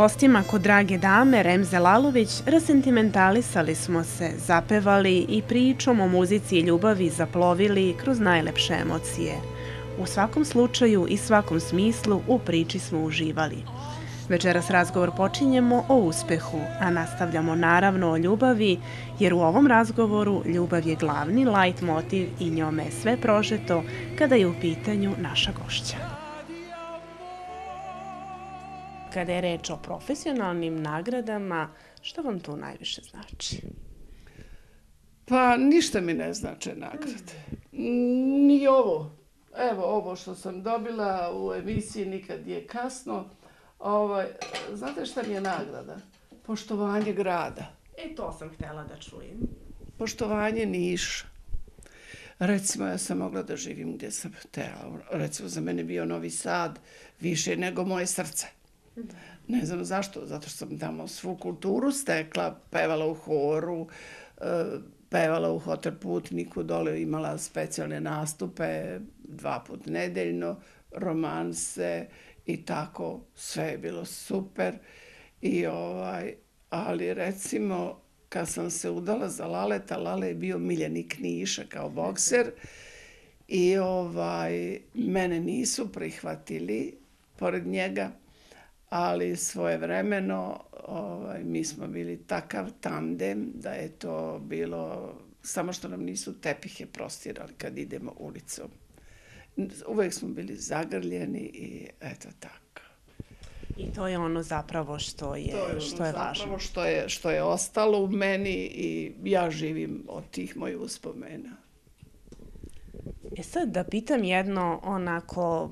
Gostima kod drage dame Remze Lalović rasentimentalisali smo se, zapevali i pričom o muzici i ljubavi zaplovili kroz najlepše emocije. U svakom slučaju i svakom smislu u priči smo uživali. Večeras razgovor počinjemo o uspehu, a nastavljamo naravno o ljubavi, jer u ovom razgovoru ljubav je glavni light motiv i njome je sve prožeto kada je u pitanju naša gošća kada je reč o profesionalnim nagradama, što vam tu najviše znači? Pa ništa mi ne znače nagrade. Ni ovo. Evo ovo što sam dobila u emisiji Nikad je kasno. Ovaj, znate šta mi je nagrada? Poštovanje grada. E, to sam htjela da čujem. Poštovanje Niša. Recimo, ja sam mogla da živim gdje sam htjela. Recimo, za mene bio Novi Sad više nego moje srce. Ne znam zašto, zato što sam tamo svu kulturu stekla, pevala u horu, eh, pevala u hotel putniku, dole imala specijalne nastupe, dva put nedeljno, romanse i tako, sve je bilo super. I ovaj, ali recimo, kad sam se udala za Laleta, Lale je bio miljenik Niša kao bokser i ovaj, mene nisu prihvatili pored njega ali svoje vremeno ovaj, mi smo bili takav tandem da je to bilo samo što nam nisu tepihe prostirali kad idemo ulicom. Uvijek smo bili zagrljeni i eto tako. I to je ono zapravo što je, to je, ono što je zapravo važno. Što je, što je ostalo u meni i ja živim od tih mojih uspomena. E sad da pitam jedno onako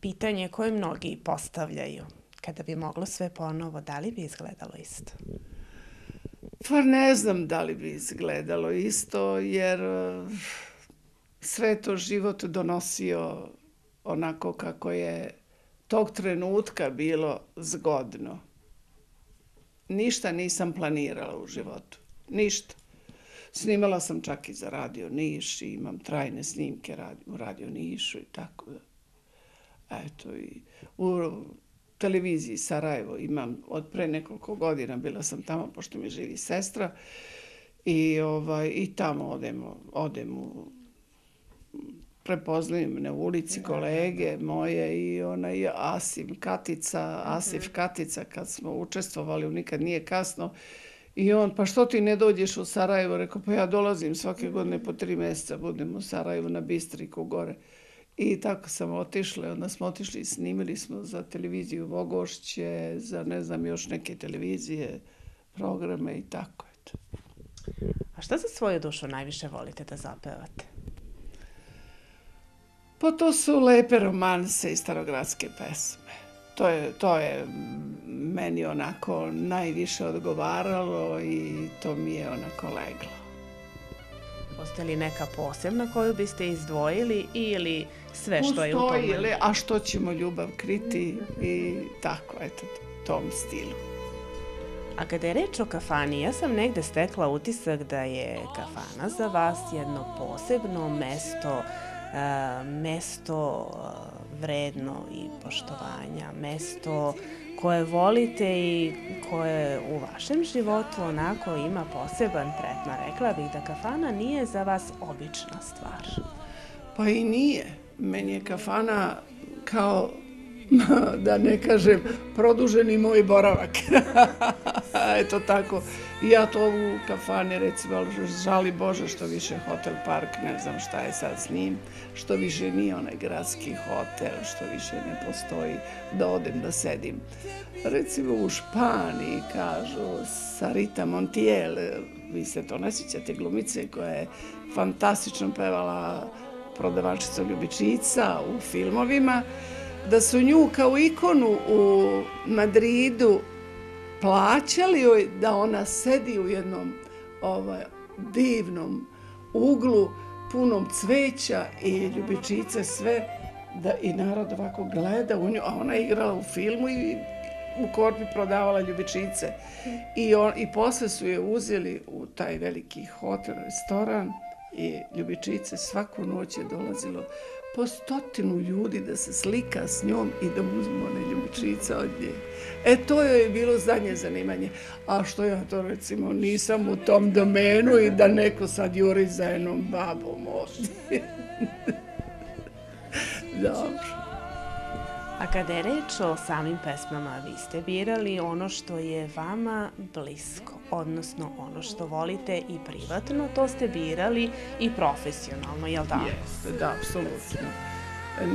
pitanje koje mnogi postavljaju kada bi moglo sve ponovo, da li bi izgledalo isto? Pa ne znam da li bi izgledalo isto, jer e, sve to život donosio onako kako je tog trenutka bilo zgodno. Ništa nisam planirala u životu. Ništa. Snimala sam čak i za Radio Niš i imam trajne snimke u Radio Nišu i tako da. Eto, i u televiziji Sarajevo imam od pre nekoliko godina, bila sam tamo pošto mi živi sestra i ovaj i tamo odemo, odem u prepoznajem me na ulici kolege moje i ona i Asim Katica, Asif Katica kad smo učestvovali u Nikad nije kasno i on pa što ti ne dođeš u Sarajevo? Rekao pa ja dolazim svake godine po tri mjeseca budem u Sarajevu na Bistriku gore. I tako sam otišla, onda smo otišli i snimili smo za televiziju Vogošće, za ne znam još neke televizije, programe i tako. Eto. A šta za svoju dušu najviše volite da zapevate? Pa to su lepe romanse i starogradske pesme. To je, to je meni onako najviše odgovaralo i to mi je onako leglo. Postoje li neka posebna koju biste izdvojili ili sve što je u tom? Postoji, a što ćemo ljubav kriti i tako, eto, tom stilu. A kada je reč o kafani, ja sam negde stekla utisak da je kafana za vas jedno posebno mesto, uh, mesto uh, vredno i poštovanja, mesto koje volite i koje u vašem životu onako ima poseban tretman. Rekla bih da kafana nije za vas obična stvar. Pa i nije. Meni je kafana kao da ne kažem, produženi moj boravak. Eto tako. I ja to u kafani, recimo, žali Bože što više Hotel Park, ne znam šta je sad s njim, što više nije onaj gradski hotel, što više ne postoji da odem da sedim. Recimo u Španiji kažu Sarita Montiel, vi se to ne sjećate, glumice koja je fantastično pevala prodavačica Ljubičica u filmovima, da su nju kao ikonu u Madridu plaćali joj da ona sedi u jednom ovaj, divnom uglu punom cveća i ljubičice sve da i narod ovako gleda u nju, a ona je igrala u filmu i u korpi prodavala ljubičice. I, on, I posle su je uzeli u taj veliki hotel, restoran I ljubičice svaku noć je dolazilo po stotinu ljudi da se slika s njom i da uzme one ljubičice od nje. E, to je bilo zadnje zanimanje. A što ja to recimo nisam u tom domenu i da neko sad juri za jednom babom ovdje. Dobro. A kada je reč o samim pesmama, vi ste birali ono što je vama blisko, odnosno ono što volite i privatno, to ste birali i profesionalno, jel da? Jeste, da, apsolutno.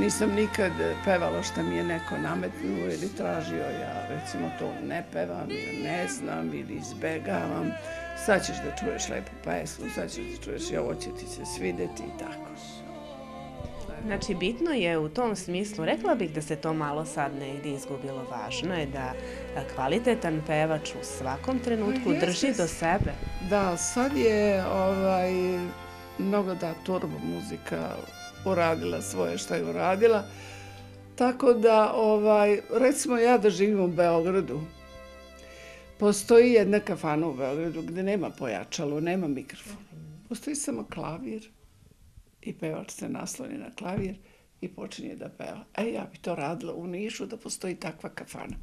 Nisam nikad pevala što mi je neko nametnuo ili tražio, ja recimo to ne pevam ili ne znam ili izbegavam. Sad ćeš da čuješ lepu pesmu, sad ćeš da čuješ i ovo će ti se svideti i tako. Znači, bitno je u tom smislu, rekla bih da se to malo sad negdje izgubilo. Važno je da kvalitetan pevač u svakom trenutku drži do sebe. Da, sad je ovaj, mnogo da turbo muzika uradila svoje što je uradila. Tako da, ovaj, recimo ja da živim u Beogradu, postoji jedna kafana u Beogradu gdje nema pojačalo, nema mikrofon. Postoji samo klavir i pevač se nasloni na klavir i počinje da peva. E, ja bi to radila u Nišu da postoji takva kafana.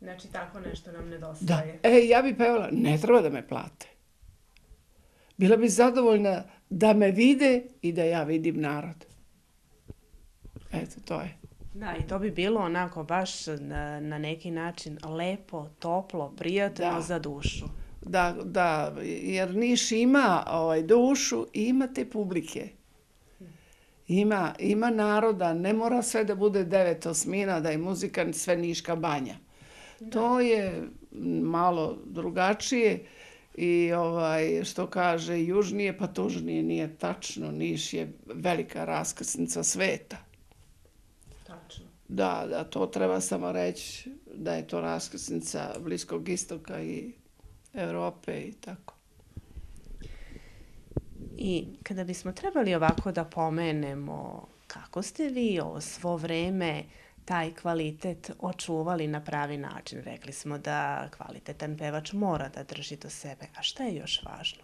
Znači, tako nešto nam nedostaje. Da. E, ja bi pevala, ne treba da me plate. Bila bi zadovoljna da me vide i da ja vidim narod. Eto, to je. Da, i to bi bilo onako baš na, na neki način lepo, toplo, prijatno da. za dušu da, da, jer Niš ima ovaj, dušu i ima te publike. Ima, ima naroda, ne mora sve da bude devet osmina, da je muzika sve Niška banja. Da. To je malo drugačije i ovaj što kaže južnije pa tužnije nije tačno Niš je velika raskrsnica sveta. Tačno. Da, da to treba samo reći da je to raskrsnica bliskog istoka i Evrope i tako. I kada bismo trebali ovako da pomenemo kako ste vi ovo svo vreme taj kvalitet očuvali na pravi način. Rekli smo da kvalitetan pevač mora da drži do sebe. A šta je još važno?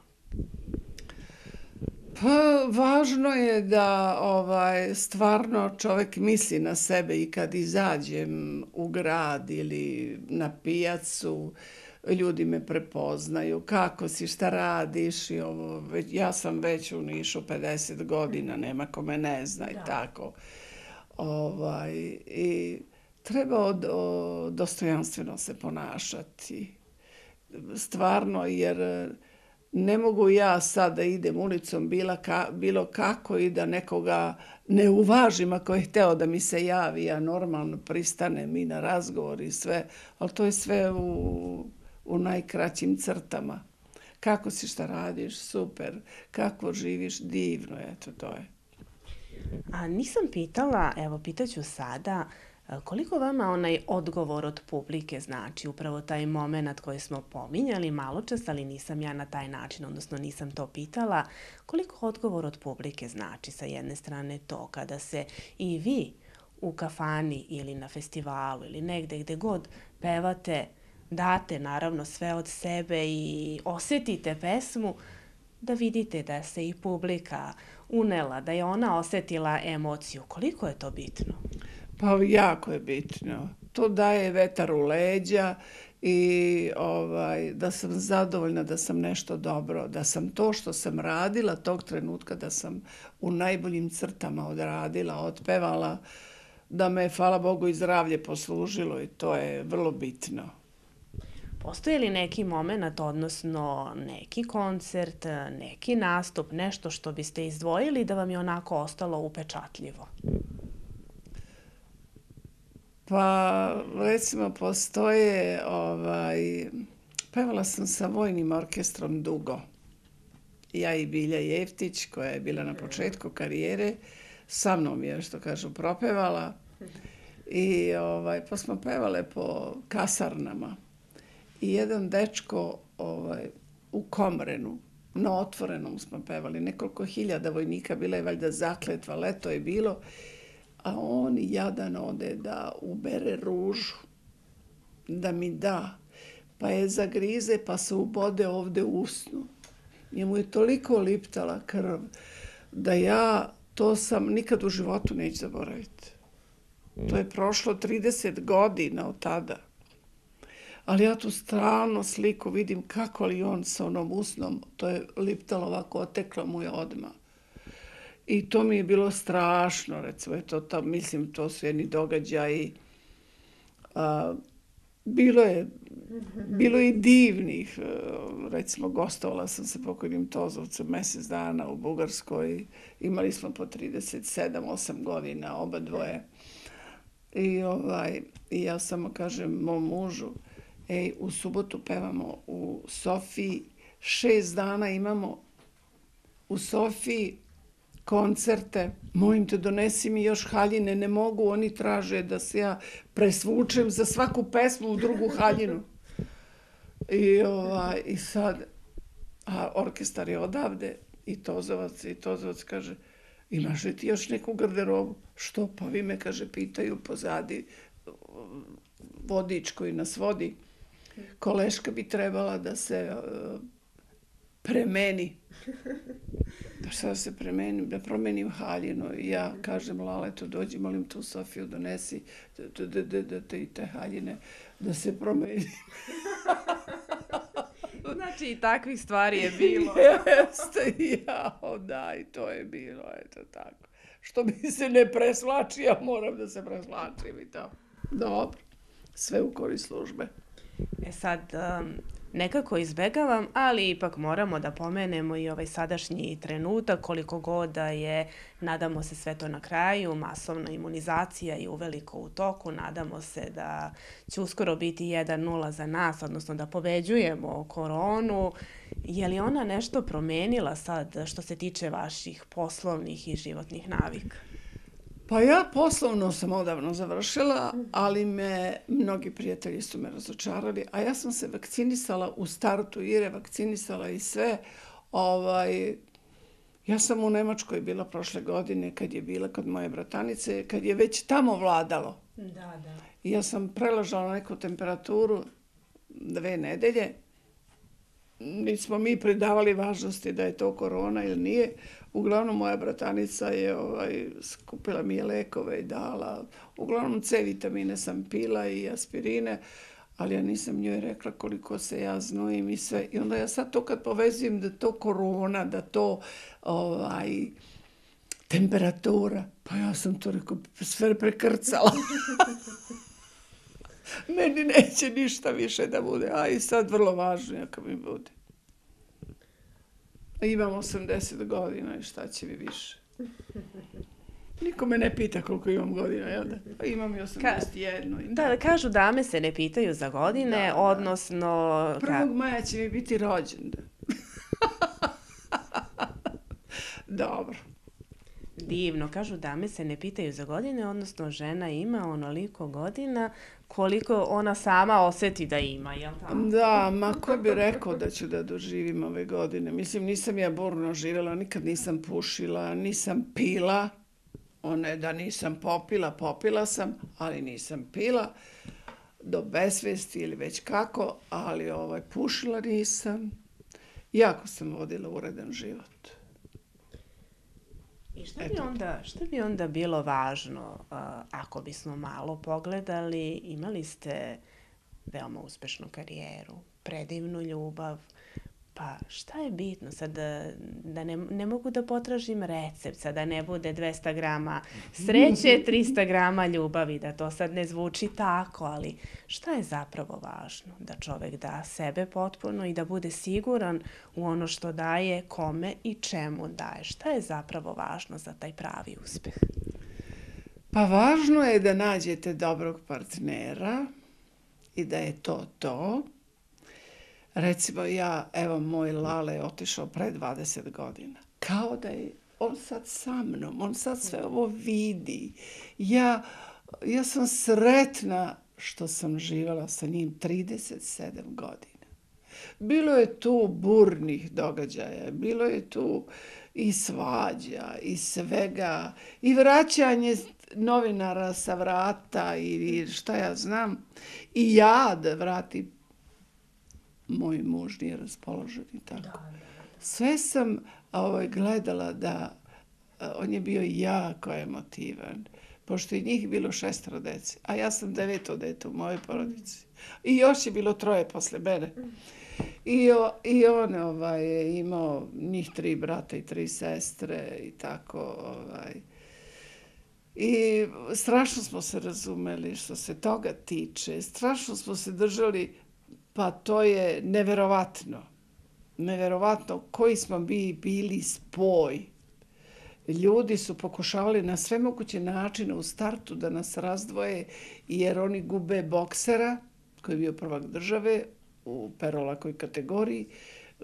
Pa, važno je da ovaj stvarno čovjek misli na sebe i kad izađem u grad ili na pijacu, ljudi me prepoznaju, kako si, šta radiš i ovo, već, ja sam već u Nišu 50 godina, nema ko me ne zna i tako. Ovaj, I treba od, o, dostojanstveno se ponašati. Stvarno, jer ne mogu ja sad da idem ulicom bila ka, bilo kako i da nekoga ne uvažim ako je hteo da mi se javi, ja normalno pristanem i na razgovor i sve, ali to je sve u u najkraćim crtama. Kako si šta radiš? Super. Kako živiš? Divno. Eto, to je. A nisam pitala, evo, pitaću sada, koliko vama onaj odgovor od publike znači, upravo taj moment koji smo pominjali malo čas, ali nisam ja na taj način, odnosno nisam to pitala, koliko odgovor od publike znači sa jedne strane to kada se i vi u kafani ili na festivalu ili negde gde god pevate, date naravno sve od sebe i osjetite pesmu, da vidite da se i publika unela, da je ona osjetila emociju. Koliko je to bitno? Pa jako je bitno. To daje vetar u leđa i ovaj da sam zadovoljna da sam nešto dobro, da sam to što sam radila tog trenutka da sam u najboljim crtama odradila, otpevala, da me, hvala Bogu, i zdravlje poslužilo i to je vrlo bitno. Postoje li neki moment, odnosno neki koncert, neki nastup, nešto što biste izdvojili da vam je onako ostalo upečatljivo? Pa, recimo, postoje, ovaj, pevala sam sa vojnim orkestrom dugo. Ja i Bilja Jeftić, koja je bila na početku karijere, sa mnom je, što kažu, propevala. I ovaj, pa smo pevale po kasarnama i jedan dečko ovaj, u Komrenu, na otvorenom smo pevali, nekoliko hiljada vojnika, bila je valjda zakletva, leto je bilo, a on jadan ode da ubere ružu, da mi da, pa je zagrize, pa se ubode ovde u usnu. Njemu je toliko liptala krv da ja to sam nikad u životu neću zaboraviti. To je prošlo 30 godina od tada. Ali ja tu strano sliku vidim kako li on sa onom usnom, to je liptalo ovako, oteklo mu je odma. I to mi je bilo strašno, recimo, to, to, mislim, to su jedni događaji. A, bilo je, bilo je i divnih, e, recimo, gostovala sam sa pokojnim Tozovcem mjesec dana u Bugarskoj, imali smo po 37-8 godina, oba dvoje. I, ovaj, I ja samo kažem mom mužu, ej, u subotu pevamo u Sofiji, šest dana imamo u Sofiji koncerte, mojim te donesi mi još haljine, ne mogu, oni traže da se ja presvučem za svaku pesmu u drugu haljinu. I, ovaj, i sad, a orkestar je odavde, i Tozovac, i Tozovac kaže, imaš li ti još neku garderobu? Što? Pa vi me, kaže, pitaju pozadi vodič koji nas vodi. Koleška bi trebala da se uh, premeni. Da šta da se premenim, da promenim haljinu. I ja kažem, Laleto, dođi, molim tu Sofiju, donesi da, da, da, da, te, te haljine, da se promeni. Znači i takvih stvari je bilo. Jeste, ja, da, i to je bilo, eto tako. Što mi se ne preslači, ja moram da se preslačim i to. Dobro, sve u korist službe. E sad, um, nekako izbegavam, ali ipak moramo da pomenemo i ovaj sadašnji trenutak, koliko god da je, nadamo se sve to na kraju, masovna imunizacija i uveliko u toku, nadamo se da će uskoro biti 1-0 za nas, odnosno da pobeđujemo koronu. Je li ona nešto promenila sad što se tiče vaših poslovnih i životnih navika? Pa ja poslovno sam odavno završila, ali me mnogi prijatelji su me razočarali, a ja sam se vakcinisala u startu i revakcinisala i sve. Ovaj, ja sam u Nemačkoj bila prošle godine kad je bila kod moje bratanice, kad je već tamo vladalo. Da, da. I ja sam prelažala neku temperaturu dve nedelje. Nismo mi pridavali važnosti da je to korona ili nije. Uglavnom, moja bratanica je ovaj, skupila mi je lekove i dala. Uglavnom, C vitamine sam pila i aspirine, ali ja nisam njoj rekla koliko se ja znojim i sve. I onda ja sad to kad povezujem da to korona, da to ovaj, temperatura, pa ja sam to rekao, sve prekrcala. Meni neće ništa više da bude. A i sad vrlo važno je kad mi bude. Imam 80 godina i šta će mi više. Niko me ne pita koliko imam godina, jel da? Pa imam i 81. Ka, da, da, kažu dame se ne pitaju za godine, da, odnosno... 1. maja će mi biti rođen. Dobro divno. Kažu dame se ne pitaju za godine, odnosno žena ima onoliko godina koliko ona sama oseti da ima, jel tako? Da, ma ko bi rekao da ću da doživim ove godine? Mislim, nisam ja burno živjela, nikad nisam pušila, nisam pila. One da nisam popila, popila sam, ali nisam pila do besvesti ili već kako, ali ovaj pušila nisam. Jako sam vodila uredan život. I šta bi, onda, šta bi onda bilo važno uh, ako bismo malo pogledali? Imali ste veoma uspešnu karijeru, predivnu ljubav, Pa šta je bitno sad da, da ne, ne mogu da potražim recept sad da ne bude 200 grama sreće, 300 grama ljubavi, da to sad ne zvuči tako, ali šta je zapravo važno? Da čovek da sebe potpuno i da bude siguran u ono što daje, kome i čemu daje. Šta je zapravo važno za taj pravi uspeh? Pa važno je da nađete dobrog partnera i da je to to. Recimo ja, evo moj Lale je otišao pre 20 godina. Kao da je on sad sa mnom, on sad sve ovo vidi. Ja, ja sam sretna što sam živjela sa njim 37 godina. Bilo je tu burnih događaja, bilo je tu i svađa, i svega, i vraćanje novinara sa vrata, i šta ja znam, i ja da vratim moj muž nije raspoložen i tako. Da, da. Sve sam ovaj, gledala da on je bio jako emotivan, pošto je njih bilo šestro dece, a ja sam deveto dete u mojoj porodici. I još je bilo troje posle mene. I, o, i on ovaj, je imao njih tri brata i tri sestre i tako. Ovaj. I strašno smo se razumeli što se toga tiče. Strašno smo se držali, pa to je neverovatno. Neverovatno koji smo mi bili spoj. Ljudi su pokušavali na sve moguće načine u startu da nas razdvoje jer oni gube boksera koji je bio prvak države u perolakoj kategoriji,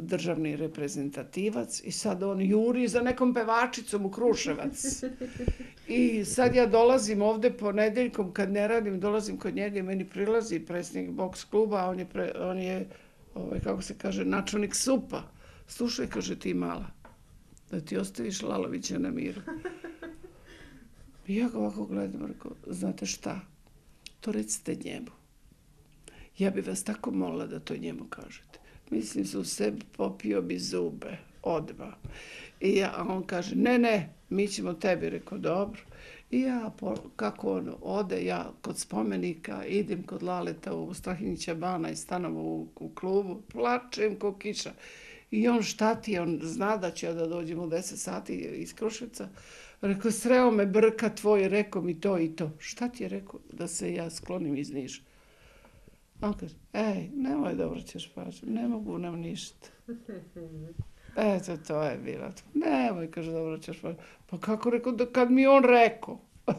državni reprezentativac i sad on juri za nekom pevačicom u Kruševac. I sad ja dolazim ovde po nedeljkom, kad ne radim, dolazim kod njega i meni prilazi predsjednik boks kluba, a on je, pre, on je ovaj, kako se kaže, načelnik supa. Slušaj, kaže ti mala, da ti ostaviš Lalovića na miru. I ja ga ovako gledam, rekao, znate šta, to recite njemu. Ja bih vas tako molila da to njemu kažete. Mislim, su sebi popio bi zube, odba. I ja, a on kaže, ne, ne, mi ćemo tebi, rekao, dobro. I ja, kako on ode, ja kod spomenika idem kod Laleta u Strahinića bana i stanom u, u klubu, plačem ko kiša. I on šta ti, on zna da će da dođem u 10 sati iz Kruševca. Rekao, sreo me brka tvoj, rekao mi to i to. Šta ti je rekao da se ja sklonim iz Niša? On kaže, ej, nemoj da vrćeš pažnju, ne mogu nam ništa. Eto, to je bilo to. Nemoj, kaže, da vrćeš pažnju. Pa kako rekao, da kad mi on rekao?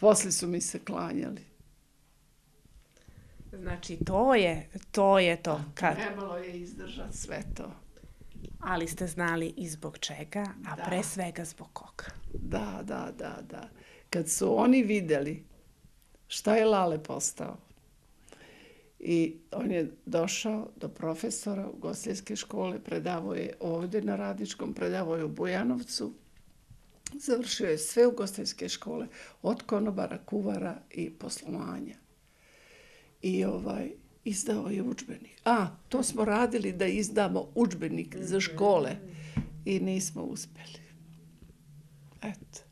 Posle su mi se klanjali. Znači, to je, to je to. Kad... Trebalo je izdržati sve to. Ali ste znali i zbog čega, a da. pre svega zbog koga. Da, da, da, da. Kad su oni videli šta je Lale postao. I on je došao do profesora u Gosljevske škole, predavao je ovdje na Radičkom, predavao je u Bujanovcu, završio je sve u Gosljevske škole, od konobara, kuvara i poslovanja. I ovaj, izdao je učbenik. A, to smo radili da izdamo učbenik za škole i nismo uspjeli. Eto.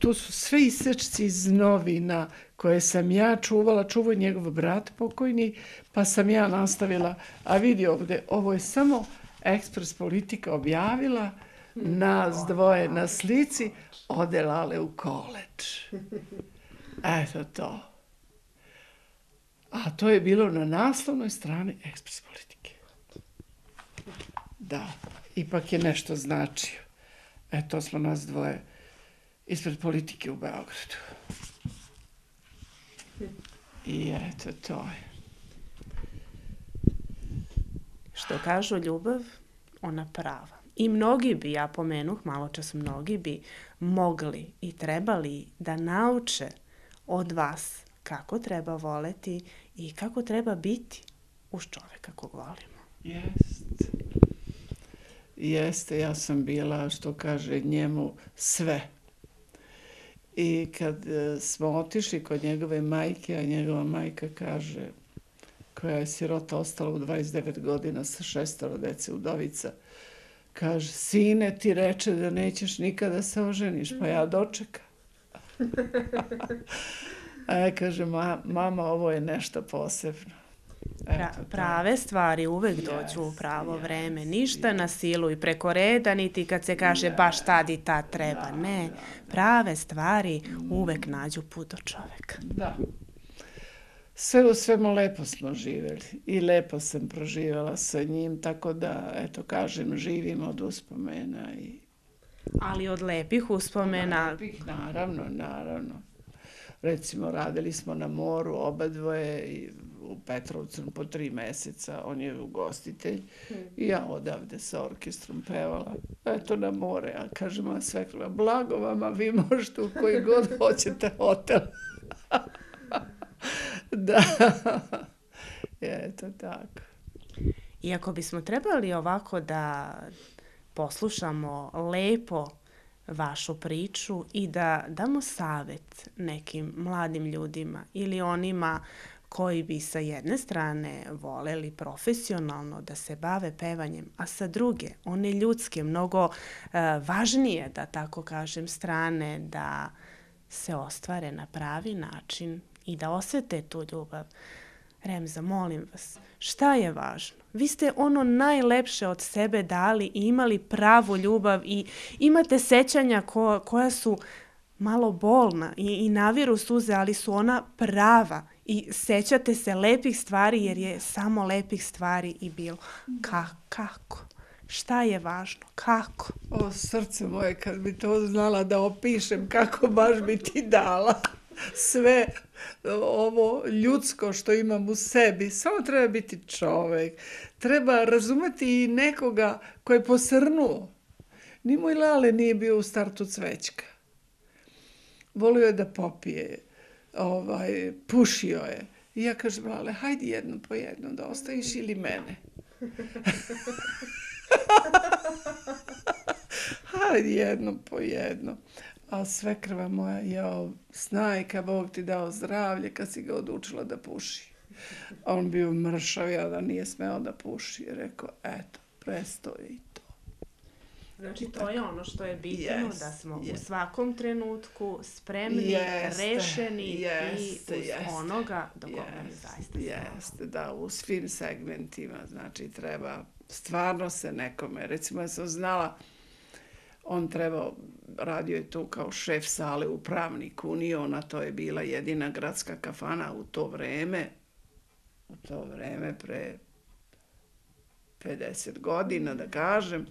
Tu su sve isečci iz novina koje sam ja čuvala, čuvao njegov brat pokojni, pa sam ja nastavila. A vidi ovdje, ovo je samo Ekspres Politika objavila nas dvoje na slici, odelale u koleč. Eto to. A to je bilo na naslovnoj strani Ekspres Politike. Da, ipak je nešto značio. Eto smo nas dvoje ispred politike u Beogradu. I eto, to je. Što kažu ljubav, ona prava. I mnogi bi, ja pomenuh, malo čas mnogi bi mogli i trebali da nauče od vas kako treba voleti i kako treba biti uz čoveka kog volimo. Jeste. Jeste, ja sam bila, što kaže njemu, sve. I kad e, smo otišli kod njegove majke, a njegova majka kaže, koja je sirota ostala u 29 godina sa šestoro dece udovica, kaže, sine ti reče da nećeš nikada se oženiš, pa ja dočekam. a ja kaže, mama, ovo je nešto posebno. Pra, prave stvari uvek yes, dođu u pravo yes, vreme. Ništa yes. na silu i preko reda, niti kad se kaže yes. baš tad i tad treba. Da, ne, da, prave stvari uvek nađu put do čoveka. Da. Sve u svemu lepo smo živjeli i lepo sam proživjela sa njim, tako da, eto, kažem, živim od uspomena. I... Ali od lepih uspomena? Od lepih, naravno, naravno. Recimo, radili smo na moru, oba dvoje, i u Petrovcu po tri meseca, on je ugostitelj hmm. i ja odavde sa orkestrom pevala. Eto na more, a kažem vam sve, blago vam, a vi možete u koji god hoćete hotel. da, eto tako. Iako bismo trebali ovako da poslušamo lepo vašu priču i da damo savet nekim mladim ljudima ili onima koji bi sa jedne strane voleli profesionalno da se bave pevanjem, a sa druge, one ljudske, mnogo e, važnije, da tako kažem, strane da se ostvare na pravi način i da osete tu ljubav. Remza, molim vas, šta je važno? Vi ste ono najlepše od sebe dali i imali pravu ljubav i imate sećanja ko, koja su malo bolna i, i naviru suze, ali su ona prava i sećate se lepih stvari jer je samo lepih stvari i bilo. Ka, kako? Šta je važno? Kako? O, srce moje, kad bi to znala da opišem, kako baš bi ti dala sve ovo ljudsko što imam u sebi. Samo treba biti čovek. Treba razumeti i nekoga koji je posrnuo. Ni moj Lale nije bio u startu cvećka. Volio je da popije. Ovaj, pušio je. I ja kažem, Lale, hajdi jedno po jedno da ostaviš ili mene. hajdi jedno po jedno a sve krva moja, jao, snaj ka Bog ti dao zdravlje kad si ga odučila da puši. A on bio mršav, ja da nije smeo da puši. Rekao, eto, presto je i to. Znači, to je ono što je bitno, yes, da smo yes. u svakom trenutku spremni, jeste, rešeni jeste, i uz jeste, onoga do koga mi zaista Jeste, da, u svim segmentima, znači, treba stvarno se nekome, recimo, ja sam znala, on trebao, radio je tu kao šef sale u pravniku Uniona, to je bila jedina gradska kafana u to vreme, u to vreme pre 50 godina, da kažem.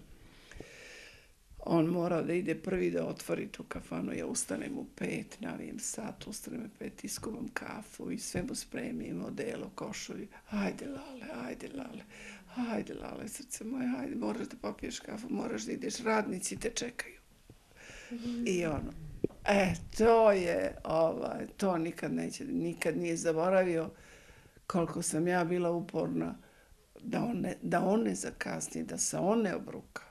On mora da ide prvi da otvori tu kafanu, ja ustanem u pet, navijem sat, ustanem u pet, iskuvam kafu i sve mu spremim, odelo, košulju. Ajde, lale, ajde, lale hajde, lale, srce moje, hajde, moraš da popiješ kafu, moraš da ideš, radnici te čekaju. I ono, e, to je, ovaj, to nikad neće, nikad nije zaboravio koliko sam ja bila uporna da on ne, da on ne zakasni, da se on ne obruka.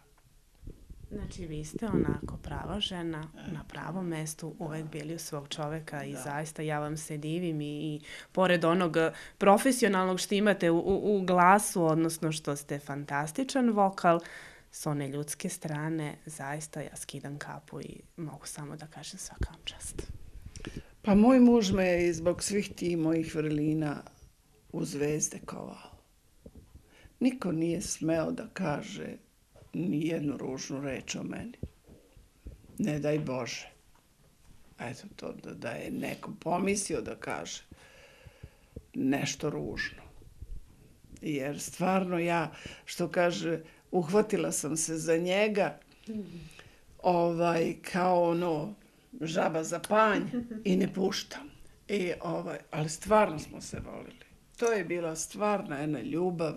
Znači, vi ste onako prava žena na pravom mestu, uvek bili u svog čoveka i da. zaista ja vam se divim i, i pored onog profesionalnog što imate u, u, u glasu, odnosno što ste fantastičan vokal, s one ljudske strane, zaista ja skidam kapu i mogu samo da kažem svaka vam čast. Pa moj muž me je zbog svih ti mojih vrlina u zvezde kovao. Niko nije smeo da kaže ni jednu ružnu reč o meni. Ne daj Bože. Eto to da, da je neko pomislio da kaže nešto ružno. Jer stvarno ja, što kaže, uhvatila sam se za njega ovaj, kao ono žaba za panj i ne puštam. I, ovaj, ali stvarno smo se volili. To je bila stvarna jedna ljubav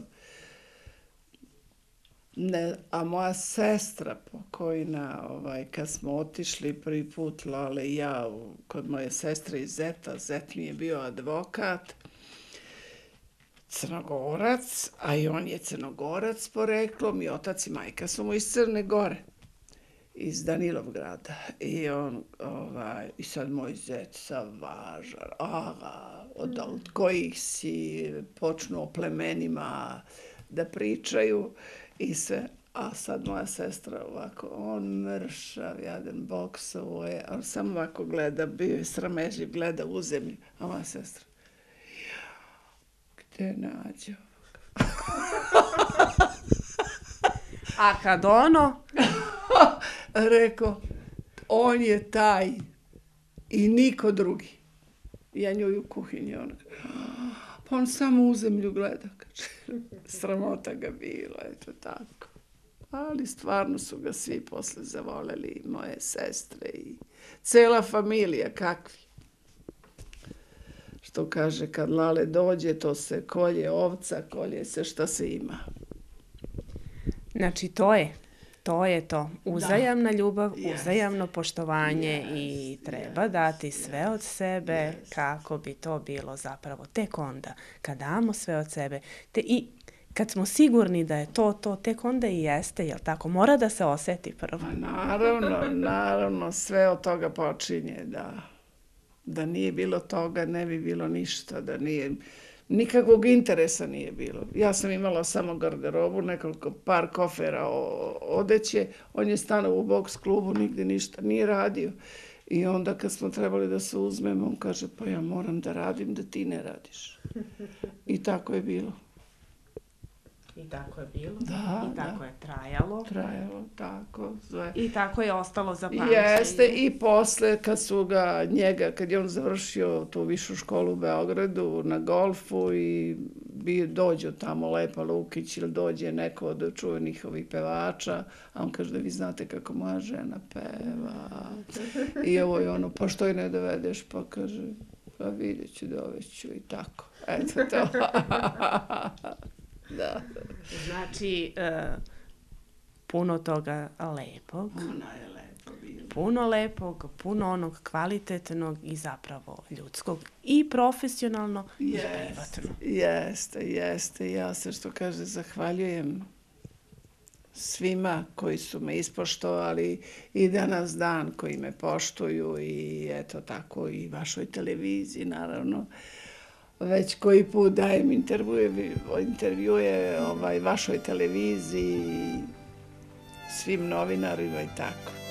ne, a moja sestra pokojna, ovaj, kad smo otišli prvi put, Lale i ja, kod moje sestre i Zeta, Zet mi je bio advokat, crnogorac, a i on je crnogorac poreklom i otac i majka su mu iz Crne Gore, iz Danilovgrada. I on, ovaj, i sad moj zet sa važar, aha, od, od kojih si počnu o plemenima da pričaju, i sve. A sad moja sestra ovako, on mršav, jadan boksovo je, on samo ovako gleda, bio je sramežljiv, gleda u zemlju. A moja sestra, gde nađe A kad ono? Rekao, on je taj i niko drugi. Ja njoj u kuhinji, Pa on samo u zemlju gleda, kaže. Sramota ga bila, eto tako. Ali stvarno su ga svi posle zavoleli, moje sestre i cela familija, kakvi. Što kaže, kad Lale dođe, to se kolje ovca, kolje se šta se ima. Znači, to je to je to. Uzajamna da. ljubav, yes. uzajamno poštovanje yes. i treba yes. dati sve yes. od sebe yes. kako bi to bilo zapravo tek onda kad damo sve od sebe. Te i kad smo sigurni da je to to, tek onda i jeste, jel tako? Mora da se oseti prvo. Pa naravno, naravno, sve od toga počinje, da. Da nije bilo toga, ne bi bilo ništa, da nije... Nikakvog interesa nije bilo. Ja sam imala samo garderobu, nekoliko par kofera odeće. On je stano u boks klubu, nigdje ništa nije radio. I onda kad smo trebali da se uzmemo, on kaže, pa ja moram da radim, da ti ne radiš. I tako je bilo. I tako je bilo. Da, I tako da. je trajalo. Trajalo, tako. Zve. I tako je ostalo za pamćenje. Jeste, i posle kad su ga njega, kad je on završio tu višu školu u Beogradu na golfu i bi dođe tamo Lepa Lukić ili dođe neko od čuvenih ovih pevača, a on kaže da vi znate kako moja žena peva. I ovo je ono, pa što je ne dovedeš? Pa kaže, pa vidjet ću, doveću i tako. Eto to. da. Znači, uh, puno toga lepog. Ona je lepo bila. Puno lepog, puno onog kvalitetnog i zapravo ljudskog. I profesionalno i privatno. Jeste, jeste. Ja se što kaže zahvaljujem svima koji su me ispoštovali i danas dan koji me poštuju i eto tako i vašoj televiziji naravno. Uh, već koji put dajem intervjue, intervjue ovaj, vašoj televiziji, svim novinarima i tako.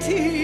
city